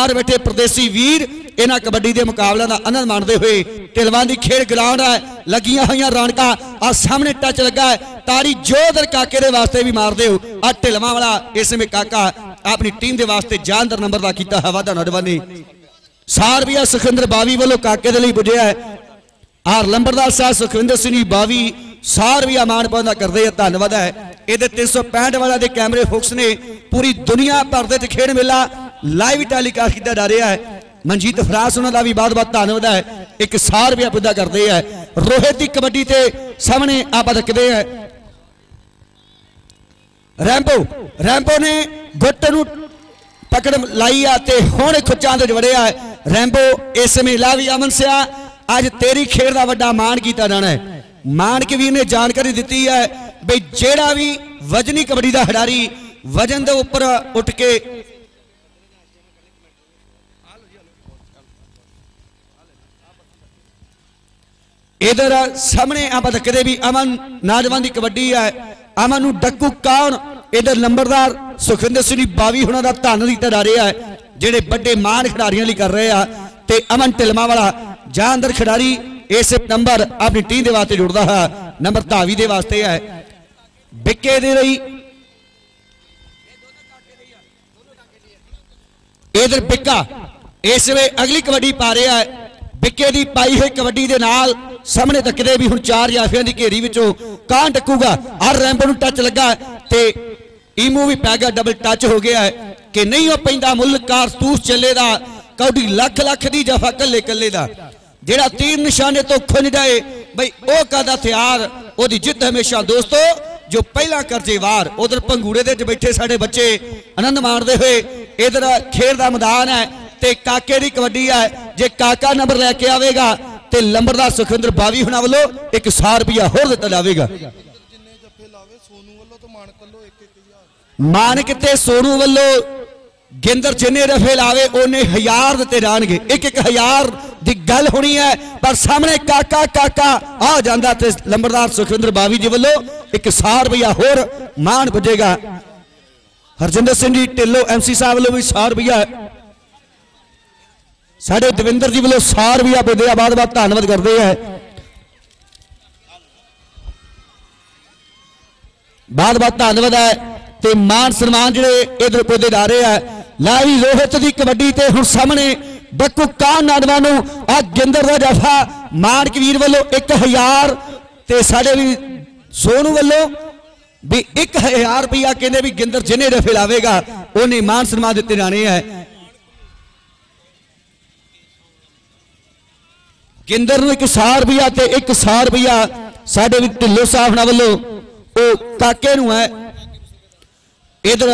ਬਾਹਰ ਬੈਠੇ ਪ੍ਰਦੇਸੀ ਵੀਰ, ਇਹਨਾਂ ਕਬੱਡੀ ਦੇ ਮੁਕਾਬਲਿਆਂ ਦਾ ਆਨੰਦ ਮਾਣਦੇ ਹੋਏ ਢਿਲਵਾਂ ਦੀ ਖੇਡ ਗਰਾਊਂਡ ਹੈ, ਲੱਗੀਆਂ ਹੋਈਆਂ ਰੌਣਕਾਂ ਆ ਸਾਹਮਣੇ ਟੱਚ ਲੱਗਾ ਹੈ, ਤਾੜੀ ਜੋਦਰ ਕਾਕੇ ਦੇ ਵਾਸਤੇ ਵੀ ਮਾਰਦੇ ਹੋ ਆ ਢਿਲਵਾਂ ਵਾਲਾ ਇਸ ਸਮੇਂ ਕਾਕਾ ਆਪਣੀ ਟੀਮ ਦੇ ਵਾਸਤੇ ਜਾਨਦਾਰ ਨੰਬਰ ਦਾ ਕੀਤਾ ਹੈ ਵਾਧਾ ਨੌਜਵਾਨੀ। ਸਾਰਬੀਆ ਸੁਖਿੰਦਰ ਬਾਵੀ ਵੱਲੋਂ ਕਾਕੇ ਦੇ ਲਈ ਪੁੱਜਿਆ ਹੈ। ਆਰ ਲੰਬਰਦਾਰ ਸਾਹਿਬ ਸੁਖਵਿੰਦਰ ਸਿੰਘ ਬਾਵੀ ਬਾਵੀ ਸਾਰਬੀਆ ਮਾਣ ਪਾਉਂਦਾ ਕਰਦੇ ਆ, ਧੰਨਵਾਦ ਹੈ। ਇਹਦੇ 365 ਵਾਲਾ ਦੇ ਕੈਮਰੇ ਫੋਕਸ ਨੇ ਪੂਰੀ ਦੁਨੀਆ ਭਰ ਦੇ ਵਿੱਚ ਖੇਡ ਮੇਲਾ ਲਾਈਵ ਟੈਲੀਕਾਸਟ ਕੀਤਾ ਜਾ ਰਿਹਾ ਹੈ। ਮਨਜੀਤ ਫਰਾਸ, ਉਹਨਾਂ ਦਾ ਵੀ ਬਹੁਤ-ਬਹੁਤ ਧੰਨਵਾਦ ਹੈ। ਇੱਕ ਸਾਰਬੀਆ ਪੁੱਜਾ ਕਰਦੇ ਆ ਰੋਹਿਤ ਦੀ ਕਬੱਡੀ ਤੇ ਸਾਹਮਣੇ ਆਪਾਂ ਰੱਖਦੇ ਆ ਰੈਂਪੋ ਰੈਂਪੋ ਨੇ ਗੁੱਟ ਨੂੰ ਪਕੜ ਲਾਈ ਆ ਤੇ ਹੁਣ ਖੁੱਚਾਂ ਤੋਂ ਵੜਿਆ ਹੈ। ਰੈਂਬੋ ਇਸ ਸਮੇਂ ਲਾ ਵੀ ਅਮਨ ਸਿਆ, ਅੱਜ ਤੇਰੀ ਖੇਡ ਦਾ ਵੱਡਾ ਮਾਣ ਕੀਤਾ ਜਾਣਾ ਹੈ। ਮਾਨਕ ਵੀਰ ਨੇ ਜਾਣਕਾਰੀ ਦਿੱਤੀ ਹੈ ਬਈ ਜਿਹੜਾ ਵੀ ਵਜਨੀ ਕਬੱਡੀ ਦਾ ਖਿਡਾਰੀ ਵਜਨ ਦੇ ਉੱਪਰ ਉੱਠ ਕੇ ਇਧਰ ਸਾਹਮਣੇ ਆਪਾਂ ਦੇਖਦੇ ਵੀ ਅਮਨ ਨੌਜਵਾਨ ਦੀ ਕਬੱਡੀ ਹੈ। ਅਮਨ ਨੂੰ ਡੱਕੂ ਕੌਣ? ਇਧਰ ਨੰਬਰਦਾਰ ਸੁਖਿੰਦਰ ਸਿੰਘ ਜੀ ਬਾਵੀ ਹੁਣਾਂ ਦਾ ਧੰਨ ਦਿੱਤਾ ਜਾ ਰਿਹਾ ਹੈ, ਜਿਹੜੇ ਵੱਡੇ ਮਾਨ ਖਿਡਾਰੀਆਂ ਲਈ ਕਰ ਰਹੇ ਆ। ਤੇ ਅਮਨ ਢਿਲਮਾ ਵਾਲਾ ਜਾਨਦਰ ਖਿਡਾਰੀ ਇਸ ਨੰਬਰ ਆਪਣੀ ਟੀਮ ਦੇ ਵਾਸਤੇ ਜੁੜਦਾ ਹੈ। ਨੰਬਰ ਧਾਵੀ ਦੇ ਵਾਸਤੇ ਹੈ। ਬਿੱਕੇ ਦੇ ਲਈ ਇਧਰ ਪਿੱਕਾ ਇਸ ਵੇ ਅਗਲੀ ਕਬੱਡੀ ਪਾ ਰਿਹਾ ਹੈ। ਵਿੱਕੇ ਦੀ ਪਾਈ ਹੋਈ ਕਬੱਡੀ ਦੇ ਨਾਲ ਸਾਹਮਣੇ ਤੱਕਦੇ ਵੀ ਹੁਣ ਚਾਰ ਜਾਫਿਆਂ ਦੀ ਘੇਰੀ ਵਿੱਚੋਂ ਕਾਂ ਟੱਕੂਗਾ ਹਰ ਰੈਂਬੋ ਨੂੰ ਟੱਚ ਲੱਗਾ ਤੇ ਈਮੂ ਵੀ ਪੈ ਗਿਆ ਡਬਲ ਟੱਚ ਹੋ ਗਿਆ ਕਿ ਨਹੀਂ ਉਹ ਪੈਂਦਾ ਮੁੱਲ ਕਾਰਤੂਸ ਚੱਲੇ ਦਾ ਕੌਡੀ ਲੱਖ ਲੱਖ ਦੀ ਜਫਾ ਕੱਲੇ ਕੱਲੇ ਦਾ। ਜਿਹੜਾ ਤੀਰ ਨਿਸ਼ਾਨੇ ਤੋਂ ਖੁੰਝ ਜਾਏ, ਬਈ ਉਹ ਕਾਦਾ ਹਥਿਆਰ ਉਹਦੀ ਜਿੱਤ ਹਮੇਸ਼ਾ ਦੋਸਤੋ, ਜੋ ਪਹਿਲਾਂ ਕਰਜੇ ਵਾਰ ਉਧਰ ਪੰਗੂੜੇ ਦੇ ਵਿੱਚ ਬੈਠੇ ਸਾਡੇ ਬੱਚੇ ਆਨੰਦ ਮਾਣਦੇ ਹੋਏ ਇਧਰ ਖੇਡ ਦਾ ਮੈਦਾਨ ਹੈ। ਤੇ ਕਾਕੇ ਦੀ ਕਬੱਡੀ ਹੈ ਜੇ ਕਾਕਾ ਨੰਬਰ ਲੈ ਕੇ ਆਵੇਗਾ ਤੇ ਲੰਬਰਦਾਰ ਸੁਖਿੰਦਰ ਬਾਵੀ ਹੁਣਾਂ ਵੱਲੋਂ 100 ਰੁਪਿਆ ਹੋਰ ਦਿੱਤਾ ਜਾਵੇਗਾ। ਜਿੰਨੇ ਜੱਫੇ ਲਾਵੇ ਸੋਨੂ ਵੱਲੋਂ ਤਾਂ ਮਾਨ ਕੱਲੋ 1-1000 ਮਾਨਕ ਤੇ ਸੋਨੂ ਵੱਲੋਂ ਗਿੰਦਰ ਜਿੰਨੇ ਰਫੇ ਲਾਵੇ, ਉਹਨੇ ਹਜ਼ਾਰ ਦਿੱਤੇ ਜਾਣਗੇ। ਇੱਕ ਇੱਕ ਹਜ਼ਾਰ ਦੀ ਗੱਲ ਹੋਣੀ ਹੈ, ਪਰ ਸਾਹਮਣੇ ਕਾਕਾ ਕਾਕਾ ਆ ਜਾਂਦਾ ਤੇ ਲੰਬਰਦਾਰ ਸੁਖਵਿੰਦਰ ਬਾਵੀ ਜੀ ਵੱਲੋਂ 100 ਰੁਪਇਆ ਹੋਰ ਮਾਣ ਪੁੱਜੇਗਾ। ਹਰਜਿੰਦਰ ਸਿੰਘ ਜੀ, ਢਿੱਲੋਂ ਐਮਸੀ ਸਾਹਿਬ ਵੱਲੋਂ ਵੀ 100 ਰੁਪਇਆ ਸਾਡੇ ਦਵਿੰਦਰ ਜੀ ਵੱਲੋਂ 100 ਰੁਪਇਆ ਪੁੱਜਦੇ ਆ ਬਾਦ ਬਾਦ ਧੰਨਵਾਦ ਕਰਦੇ ਆ। ਬਾਦ ਬਾਦ ਧੰਨਵਾਦ ਹੈ ਤੇ ਮਾਨ ਸਨਮਾਨ ਜਿਹੜੇ ਇਧਰ ਪੁੱਜਦੇ ਜਾ ਰਹੇ ਆ। ਲਾਈ ਰੋਹਿਤ ਦੀ ਕਬੱਡੀ ਤੇ ਹੁਣ ਸਾਹਮਣੇ ਬੱਕੂ ਕਾਨ ਨਾਦਵਾ ਨੂੰ ਆ ਗਿੰਦਰ ਦਾ ਜਫਾ। ਮਾਨਕ ਵੀਰ ਵੱਲੋਂ 1000 ਤੇ ਸਾਡੇ ਵੀ ਸੋਨੂ ਵੱਲੋਂ ਵੀ 1000 ਰੁਪਇਆ ਕਹਿੰਦੇ ਵੀ ਗਿੰਦਰ ਜਿਹਨੇ ਰਫੇ ਲਾਵੇਗਾ, ਉਹਨੇ ਮਾਨ ਸਨਮਾਨ ਦਿੱਤੇ ਜਾਣੇ ਆ। ਕੇਂਦਰ ਨੂੰ 100 ਰੁਪਇਆ ਤੇ 100 ਰੁਪਇਆ ਸਾਡੇ ਵੀ ਢਿੱਲੋਂ ਸਾਹਿਬ ਨਾਲ ਵੱਲੋਂ, ਉਹ ਕਾਕੇ ਨੂੰ ਹੈ। ਇਧਰ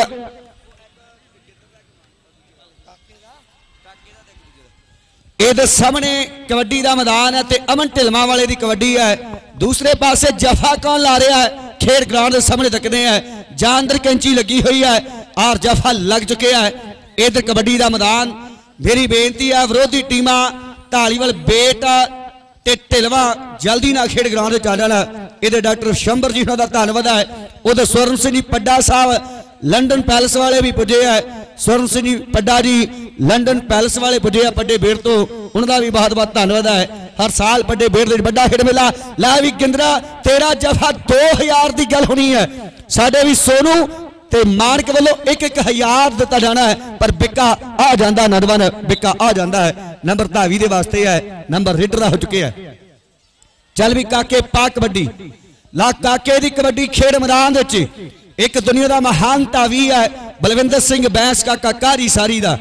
ਇਹਦੇ ਸਾਹਮਣੇ ਕਬੱਡੀ ਦਾ ਮੈਦਾਨ ਹੈ ਤੇ ਅਮਨ ਢਿਲਮਾ ਵਾਲੇ ਦੀ ਕਬੱਡੀ ਹੈ। ਦੂਸਰੇ ਪਾਸੇ ਜਫਾ ਕੌਣ ਲਾ ਰਿਹਾ ਹੈ? ਖੇਡ ਗਰਾਊਂਡ ਦੇ ਸਾਹਮਣੇ ਤੱਕਦੇ ਹੈ। ਜਾਂ ਅੰਦਰ ਕੈਂਚੀ ਲੱਗੀ ਹੋਈ ਹੈ। ਔਰ ਜਫਾ ਲੱਗ ਚੁੱਕਿਆ ਹੈ। ਇਧਰ ਕਬੱਡੀ ਦਾ ਮੈਦਾਨ। ਮੇਰੀ ਬੇਨਤੀ ਹੈ, ਵਿਰੋਧੀ ਟੀਮਾਂ ਢਾਲੀਵਾਲ ਬੇਟ ਤੇ ਢਿਲਵਾ ਜਲਦੀ ਨਾਲ ਖੇਡ ਗਰਾਊਂਡ ਤੇ ਆ ਜਾਣ। ਇਹਦੇ ਡਾਕਟਰ ਸ਼ੰਬਰ ਜੀ ਉਹਨਾਂ ਦਾ ਧੰਨਵਾਦ ਹੈ। ਉਹਦੇ ਸਵਰਨ ਸਿੰਘ ਜੀ ਪੱਡਾ ਸਾਹਿਬ, ਲੰਡਨ ਪੈਲਸ ਵਾਲੇ ਵੀ ਪੁੱਜੇ ਆ। ਸਵਰਨ ਸਿੰਘ ਜੀ ਪੱਡਾ ਜੀ ਲੰਡਨ ਪੈਲਸ ਵਾਲੇ ਪੁੱਜੇ ਆ ਪੱਡੇ ਬੇੜ ਤੋਂ। ਉਹਨਾਂ ਦਾ ਵੀ ਬਹੁਤ ਬਹੁਤ ਧੰਨਵਾਦ ਹੈ। ਹਰ ਸਾਲ ਪੱਡੇ ਬੇੜ ਦੇ ਵੱਡਾ ਖੇਡ ਮੇਲਾ। ਲੈ ਵੀ ਗਿੰਦਰਾ, ਤੇਰਾ ਜਫਾ 2000 ਦੀ ਗੱਲ ਹੋਣੀ ਹੈ। ਸਾਡੇ ਵੀ ਸੋਨੂ ਤੇ ਮਾਨਕ ਵੱਲੋਂ ਇੱਕ ਇੱਕ ਹਜ਼ਾਰ ਦਿੱਤਾ ਜਾਣਾ ਹੈ, ਪਰ ਬਿੱਕਾ ਆ ਜਾਂਦਾ ਨਦਵਨ ਬਿੱਕਾ ਆ ਜਾਂਦਾ ਹੈ। ਨੰਬਰ ਧਾਵੀ ਦੇ ਵਾਸਤੇ ਹੈ, ਨੰਬਰ ਰੀਡਰ ਹੋ ਚੁੱਕਿਆ ਹੈ। ਚੱਲ ਵੀ ਕਾਕੇ ਪਾ ਕਬੱਡੀ। ਲਾ ਕਾਕੇ ਦੀ ਕਬੱਡੀ ਖੇਡ ਮੈਦਾਨ ਦੇ ਵਿੱਚ। ਇੱਕ ਦੁਨੀਆ ਦਾ ਮਹਾਨ ਧਾਵੀ ਹੈ, ਬਲਵਿੰਦਰ ਸਿੰਘ ਬੈਂਸ ਕਾਕਾ ਕਾਰੀ ਸਾਰੀ ਦਾ।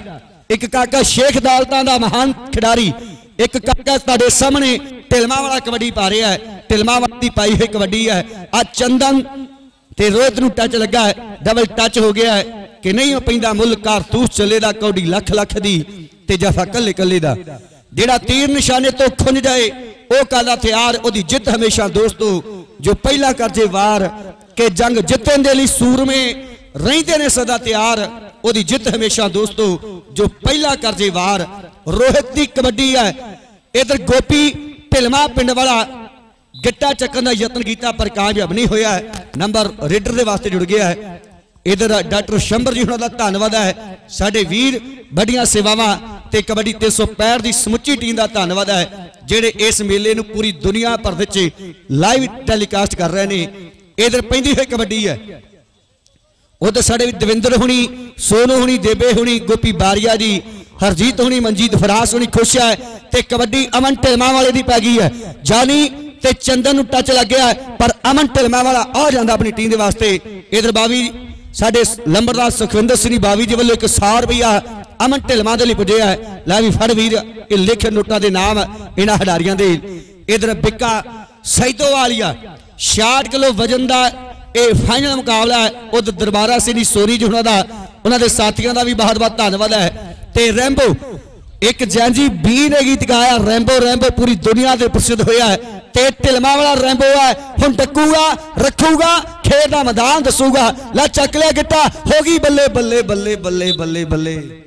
ਇੱਕ ਕਾਕਾ ਸ਼ੇਖ ਦਾਲਤਾਂ ਦਾ ਮਹਾਨ ਖਿਡਾਰੀ। ਇੱਕ ਕਾਕਾ ਤੁਹਾਡੇ ਸਾਹਮਣੇ ਢਿਲਮਾ ਵਾਲਾ ਕਬੱਡੀ ਪਾ ਰਿਹਾ ਹੈ। ਢਿਲਮਾ ਵਾਲੀ ਪਾਈ ਹੋਈ ਕਬੱਡੀ ਹੈ। ਆ ਚੰਦਨ ਤੇ ਰੋਹਿਤ ਨੂੰ ਟੱਚ ਲੱਗਾ ਡਬਲ ਟੱਚ ਹੋ ਗਿਆ ਕਿ ਨਹੀਂ ਉਹ ਪੈਂਦਾ ਮੁੱਲ ਕਾਰਤੂਸ ਚੱਲੇ ਦਾ ਕੌਡੀ ਲੱਖ ਲੱਖ ਦੀ ਤੇ ਜਫਾ ਕੱਲੇ ਕੱਲੇ ਦਾ। ਜਿਹੜਾ ਤੀਰ ਨਿਸ਼ਾਨੇ ਤੋਂ ਖੁੰਝ ਜਾਏ, ਉਹ ਕਾਲਾ ਹਥਿਆਰ? ਉਹਦੀ ਜਿੱਤ ਹਮੇਸ਼ਾ ਦੋਸਤੋ, ਜੋ ਪਹਿਲਾ ਕਰਜੇ ਵਾਰ ਕਿ ਜੰਗ ਜਿੱਤਣ ਦੇ ਲਈ ਸੂਰਮੇ ਰਹਿੰਦੇ ਨੇ ਸਦਾ ਤਿਆਰ, ਉਹਦੀ ਜਿੱਤ ਹਮੇਸ਼ਾ ਦੋਸਤੋ, ਜੋ ਪਹਿਲਾ ਕਰਜੇ ਵਾਰ ਰੋਹਿਤ ਦੀ ਕਬੱਡੀ ਹੈ। ਇਧਰ ਗੋਪੀ ਢਿਲਮਾ ਪਿੰਡ ਵਾਲਾ ਗਿੱਟਾ ਚੱਕਣ ਦਾ ਯਤਨ ਕੀਤਾ, ਪਰ ਕਾਮਯਾਬ ਨਹੀਂ ਹੋਇਆ ਨੰਬਰ ਰੇਡਰ ਦੇ ਵਾਸਤੇ ਜੁੜ ਗਿਆ ਹੈ। ਇਧਰ ਡਾਕਟਰ ਸ਼ੰਬਰ ਜੀ ਉਹਨਾਂ ਦਾ ਧੰਨਵਾਦ ਹੈ। ਸਾਡੇ ਵੀਰ ਵੱਡੀਆਂ ਸੇਵਾਵਾਂ ਤੇ ਕਬੱਡੀ 365 ਦੀ ਸਮੁੱਚੀ ਟੀਮ ਦਾ ਧੰਨਵਾਦ ਹੈ, ਜਿਹੜੇ ਇਸ ਮੇਲੇ ਨੂੰ ਪੂਰੀ ਦੁਨੀਆ ਭਰ ਵਿੱਚ ਲਾਈਵ ਟੈਲੀਕਾਸਟ ਕਰ ਰਹੇ ਨੇ। ਇਧਰ ਪੈਂਦੀ ਹੋਈ ਕਬੱਡੀ ਹੈ। ਉਧਰ ਸਾਡੇ ਦਵਿੰਦਰ ਹੁਣੀ, ਸੋਨੂ ਹੁਣੀ, ਦੇਬੇ ਹੁਣੀ, ਗੋਪੀ ਬਾਰੀਆ ਜੀ, ਹਰਜੀਤ ਹੁਣੀ, ਮਨਜੀਤ ਫਰਾਸ ਹੁਣੀ ਖੁਸ਼ ਹੈ ਤੇ ਕਬੱਡੀ ਅਮਨ ਢਿਲਮਾ ਵਾਲੇ ਦੀ ਪੈ ਗਈ ਹੈ। ਜਾਨੀ ਤੇ ਚੰਦਨ ਨੂੰ ਟੱਚ ਲੱਗਿਆ ਪਰ ਅਮਨ ਢਿਲਮਾ ਵਾਲਾ ਆ ਜਾਂਦਾ ਆਪਣੀ ਟੀਮ ਦੇ ਵਾਸਤੇ। ਇਧਰ ਬਾਵੀ, ਸਾਡੇ ਲੰਬਰਦਾਰ ਸੁਖਵਿੰਦਰ ਸਿੰਘ ਬਾਵੀ ਜੀ ਵੱਲੋਂ ਇੱਕ 100 ਰੁਪਇਆ ਅਮਨ ਢਿਲਮਾ ਦੇ ਲਈ ਪੁੱਜਿਆ ਹੈ। ਲੈ ਵੀ ਫੜ ਵੀਰ, ਇਹ ਲਿਖ ਨੋਟਾਂ ਦੇ ਨਾਮ ਇਹਨਾਂ ਖਿਡਾਰੀਆਂ ਦੇ। ਇਧਰ ਬਿੱਕਾ ਸੈਦੋ ਵਾਲੀਆ 66 ਕਿਲੋ ਵਜਨ ਦਾ ਇਹ ਫਾਈਨਲ ਮੁਕਾਬਲਾ ਹੈ। ਉਹ ਦਰਬਾਰਾ ਸਿੰਘ ਦੀ ਸੋਰੀ ਜੀ ਉਹਨਾਂ ਦਾ, ਉਹਨਾਂ ਦੇ ਸਾਥੀਆਂ ਦਾ ਵੀ ਬਹੁਤ ਬਹੁਤ ਧੰਨਵਾਦ ਹੈ। ਤੇ ਰੈਂਬੋ, ਇੱਕ ਜੈਂਜੀ ਬੀ ਨੇ ਗੀਤ ਗਾਇਆ। ਰੈਂਬੋ ਰੈਂਬੋ ਪੂਰੀ ਦੁਨੀਆ ਦੇ ਪ੍ਰਸਿੱਧ ਹੋਇਆ ਹੈ। ਤੇ ਢਿਲਮਾ ਵਾਲਾ ਰੈਂਬੋ ਹੈ। ਹੁਣ ਟੱਕੂਗਾ ਰੱਖੂਗਾ, ਖੇਡ ਦਾ ਮੈਦਾਨ ਦੱਸੂਗਾ। ਲੈ ਚੱਕ ਲਿਆ ਗਿੱਟਾ, ਹੋ ਗਈ ਬੱਲੇ ਬੱਲੇ ਬੱਲੇ ਬੱਲੇ ਬੱਲੇ ਬੱਲੇ।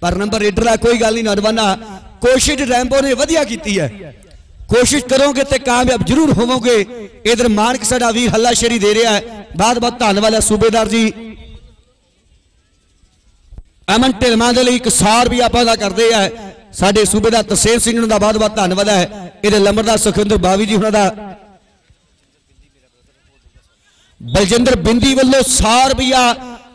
ਪਰ ਨੰਬਰ ਰੇਡਰ ਦਾ ਕੋਈ ਗੱਲ ਨਹੀਂ ਨੌਜਵਾਨਾ, ਕੋਸ਼ਿਸ਼ ਰੈਂਬੋ ਨੇ ਵਧੀਆ ਕੀਤੀ ਹੈ। ਕੋਸ਼ਿਸ਼ ਕਰੋਗੇ ਤੇ ਕਾਮਯਾਬ ਜ਼ਰੂਰ ਹੋਵੋਗੇ। ਇਧਰ ਮਾਨਕ ਸਾਡਾ ਵੀਰ ਹੱਲਾ ਸ਼ੇਰੀ ਦੇ ਰਿਹਾ ਹੈ। ਬਹੁਤ ਬਹੁਤ ਧੰਨਵਾਦ ਹੈ ਸੂਬੇਦਾਰ ਜੀ। ਅਮਨ ਢਿਲਮਾਂ ਦੇ ਲਈ ਇੱਕ 100 ਰੁਪਏ ਆਪਾਂ ਦਾ ਕਰਦੇ ਆ ਸਾਡੇ ਸੂਬੇ ਦਾ ਤਸੇਮ ਸਿੰਘ ਨੂੰ ਦਾ ਬਹੁਤ ਬਹੁਤ ਧੰਨਵਾਦ ਹੈ। ਇਹਦੇ ਲੰਬਰਦਾਰ ਸੁਖਿੰਦਰ ਬਾਵੀ ਜੀ ਉਹਨਾਂ ਦਾ। ਬਲਜਿੰਦਰ ਬਿੰਦੀ ਵੱਲੋਂ 100 ਰੁਪਇਆ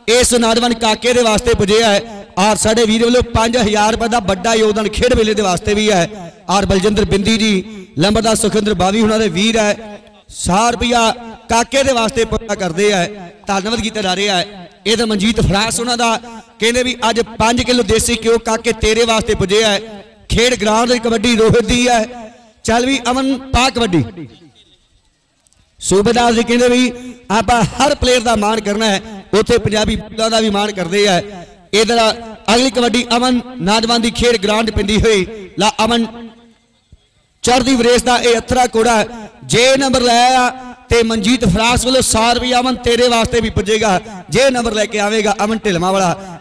ਇਸ ਨੌਜਵਾਨ ਕਾਕੇ ਦੇ ਵਾਸਤੇ ਪੁਜਿਆ ਹੈ ਔਰ ਸਾਡੇ ਵੀਰ ਵੱਲੋਂ 5000 ਰੁਪਏ ਦਾ ਵੱਡਾ ਯੋਗਦਾਨ ਖੇਡ ਮੇਲੇ ਦੇ ਵਾਸਤੇ ਵੀ ਹੈ। ਔਰ ਬਲਜਿੰਦਰ ਬਿੰਦੀ ਜੀ ਲੰਬਰਦਾਰ ਸੁਖਿੰਦਰ ਬਾਵੀ ਉਹਨਾਂ ਦੇ ਵੀਰ ਹੈ। 100 ਰੁਪਇਆ ਕਾਕੇ ਦੇ ਵਾਸਤੇ ਪੂਰਾ ਕਰਦੇ ਹੈ ਧੰਨਵਾਦ ਕੀਤਾ ਜਾ ਰਿਹਾ ਹੈ। ਇਹਦਾ ਮਨਜੀਤ ਫਰਾਸ ਉਹਨਾਂ ਦਾ, ਕਹਿੰਦੇ ਵੀ ਅੱਜ 5 ਕਿਲੋ ਦੇਸੀ ਘਿਓ ਕਾਕੇ ਤੇਰੇ ਵਾਸਤੇ ਪੁਜਿਆ ਹੈ ਖੇਡ ਗਰਾਊਂਡ ਦੀ ਕਬੱਡੀ ਰੋਹਿਤ ਦੀ ਹੈ ਚੱਲ ਵੀ ਅਮਨ ਪਾ ਕਬੱਡੀ। ਸੂਬੇਦਾਰ ਜੀ ਕਹਿੰਦੇ ਵੀ ਆਪਾਂ ਹਰ ਪਲੇਅਰ ਦਾ ਮਾਣ ਕਰਨਾ ਹੈ। ਉੱਥੇ ਪੰਜਾਬੀ ਬੁੱਲਾਂ ਦਾ ਵੀ ਮਾਣ ਕਰਦੇ ਆ। ਇਧਰ ਅਗਲੀ ਕਬੱਡੀ ਅਮਨ ਨੌਜਵਾਨ ਦੀ ਖੇਡ ਗਰਾਊਂਡ ਪਿੰਦੀ ਹੋਈ। ਲਾ ਅਮਨ, ਚੜ੍ਹਦੀ ਵਰੇਸ ਦਾ ਇਹ ਅਥਰਾ ਕੋੜਾ ਜੇ ਨੰਬਰ ਲੈ ਆ ਤੇ ਮਨਜੀਤ ਫਰਾਸ ਵੱਲੋਂ 100 ਰੁਪਏ ਅਮਨ ਤੇਰੇ ਵਾਸਤੇ ਵੀ ਪੁੱਜੇਗਾ। ਜੇ ਨੰਬਰ ਲੈ ਕੇ ਆਵੇਗਾ, ਅਮਨ ਢਿਲਮਾ ਵਾਲਾ।